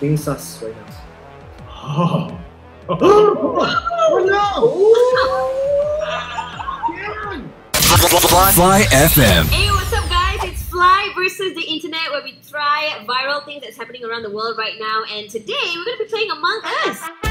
being sus right now. Oh. oh Fly FM. Hey, what's up, guys? It's Fly versus the internet, where we try viral things that's happening around the world right now. And today we're gonna be playing Among Us.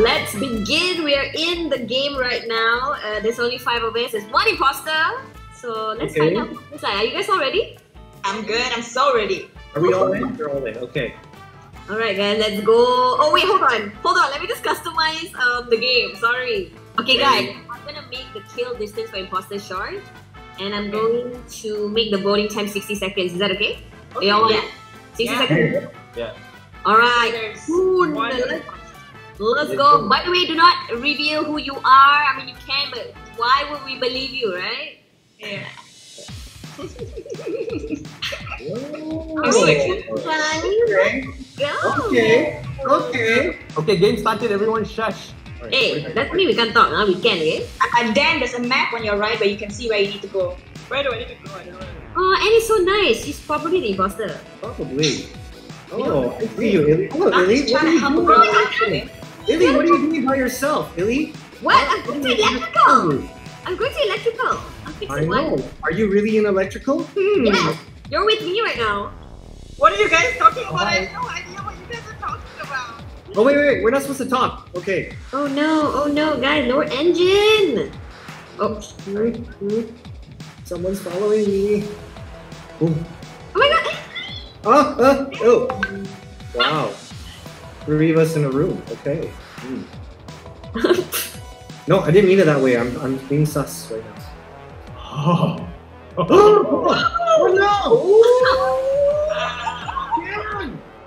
Let's begin. We are in the game right now. Uh, there's only five of us. There's one imposter. So let's Okay. find out who's inside. Are you guys all ready? I'm good. I'm so ready. Are we all in? We're all in. Okay. Alright guys, let's go. Oh wait, hold on. Hold on, let me just customize um, the game. Sorry. Okay guys, I'm gonna make the kill distance for imposter short. And I'm going to make the voting time 60 seconds. Is that okay? Okay, you all yeah. 60 Yeah. seconds? Yeah. Alright. There's Cool. One- Let's, let's go. By the way, do not reveal who you are. I mean, you can, but why would we believe you, right? Yeah. Oh, Okay. okay. Go. Okay. Okay. Okay, game started. Everyone shush. Alright, Hey, wait. that's me. We can't talk. Huh? We can, okay? And then there's a map on your right where you can see where you need to go. Where do I need to go? I don't know. Oh, and it's so nice. She's probably the imposter. Probably. Oh, I see you, Ili. Hello, I'm Ili. just What trying are to you help a doing? Girl. Ili, what are you doing by yourself, Ili? What? I'm going to electrical. I'm going to electrical. I'm I fixing one. know. Are you really in electrical? Hmm. Yes, you're with me right now. What are you guys talking about? Hi. I have no idea what you guys are talking about. Oh wait, wait, wait. We're not supposed to talk. Okay. Oh no, oh no, guys, lower engine. Oh, Someone's following me. Oh. oh my god. Ah, ah, oh. Wow. Three of us in a room. Okay. Hmm. No, I didn't mean it that way. I'm, I'm being sus right now. Oh. oh no.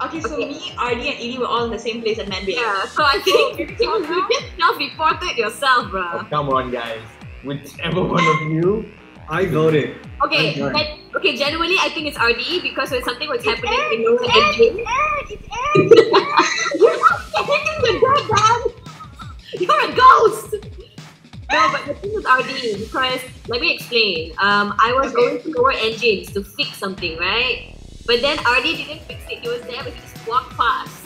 Okay, so Okay. me, RD, and Edie were all in the same place at MedBay. Yeah, so I think you just self-reported yourself, Oh, come on, guys. Whichever one of you. I voted. Okay, but, okay, genuinely, I think it's RD because when something was happening Ed, in lower it's engine. It's Ed! You're not hitting the dead man. You're a ghost. No, but the thing is RD because let me explain. Um, I was Okay. going to lower engines to fix something, right? But then RD didn't fix it. He was there, but he just walked past.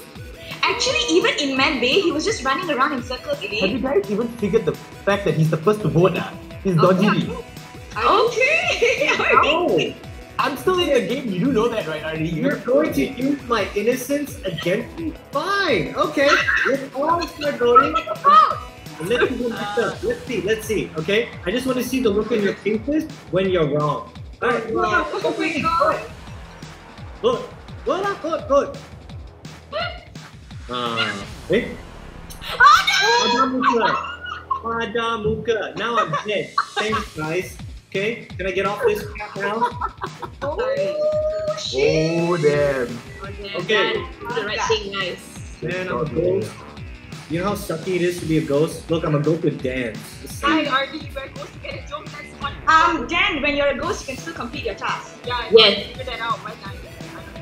Actually, even in MedBay, he was just running around in circles, Have you guys even figured the fact that he's the first to vote? Ah? He's dodgy. Okay. Okay! Oh, I'm still in the game. You do know that, right, Arnie? you're going to use my innocence against me? Fine. Okay. Let's all start voting. vote. Let's see, let's see, let's see, okay? I just want to see the look on your faces when you're wrong. Alright, Wow. Oh my god! Vote up, vote, vote. Uh, eh? Oh Pada muka. Padamuka. Now I'm dead. Thanks, guys. Okay, can I get off this crap now? Oh, shit! Oh, damn. no! Okay, Okay. guys, the right thing, guys. Man, I'm a ghost. You know how sucky it is to be a ghost? Look, I'm a ghost with dance. Just Hi, saying. RD, we're supposed to get a joke that's fun. Um, Dan, when you're a ghost, you can still complete your task. Yeah, Yes. figure that out right now.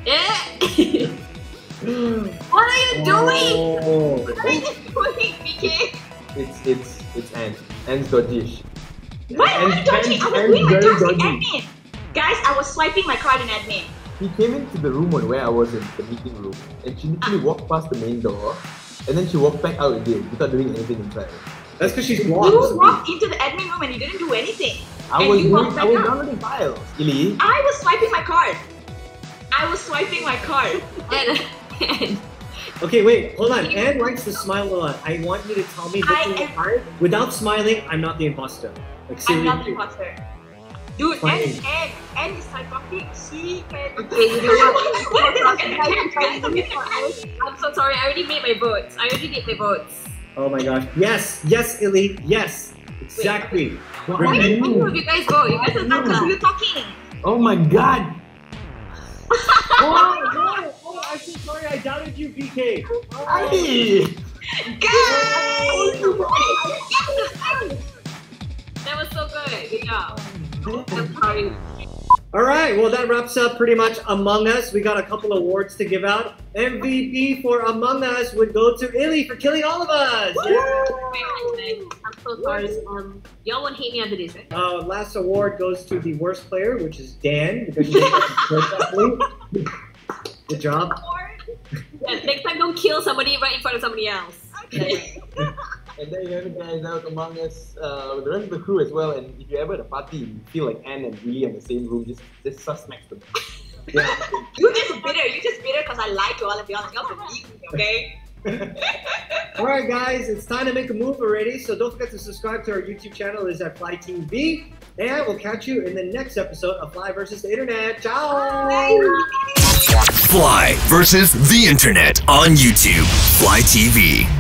Yeah. what are you doing? Oh. What are you doing, BK? It's it's it's Ant. Ant's dodgy. What? And- What are you dodging? I was doing my very task in admin. Guys, I was swiping my card in admin. He came into the room on where I was in the meeting room, and she literally ah. walked past the main door, and then she walked back out again without doing anything inside. That's because she's You blocked. walked into the admin room and you didn't do anything. I And was you doing, walked I was out. downloading files. Ili, I was swiping my card. I was swiping my card. And, and Okay, wait, hold on. Anne likes to smile a lot. I want you to tell me I looking am- hard. Without smiling, I'm not the imposter. Like I'm not the seriously. imposter. Dude, Fine. N is N. N is psychotic. She can. Okay, you know what? What is look at the cat, guys? Look at the. I'm so sorry. I already made my votes. I already did my votes. Oh my gosh. Yes, yes, Ili. Yes. Exactly. what Why are did you? any of you guys vote? You guys are not who you talking? Oh my god! oh, no. oh, I'm sorry. I doubted you, BK. Hey! Guys! That was so good. Good job. All right, well, that wraps up pretty much Among Us. We got a couple awards to give out. MVP for Among Us would go to Ili for killing all of us. I'm so sorry. Um, y'all won't hate me after this, right? Uh, last award goes to the worst player, which is Dan, because you did Good job. Yeah, next time don't kill somebody right in front of somebody else. Okay. And then you have the guys out among us, uh, the rest of the crew as well. And if you're ever at a party, you feel like Anne and Willie in the same room, just just suspect them. Yeah. you just bitter. You just bitter because I lied to all of y'all and y'all believe me, okay? All right, guys, it's time to make a move already. So don't forget to subscribe to our YouTube channel. It's at Fly TV. And we'll catch you in the next episode of Fly versus the Internet. Ciao! Fly versus the internet on YouTube. Fly TV.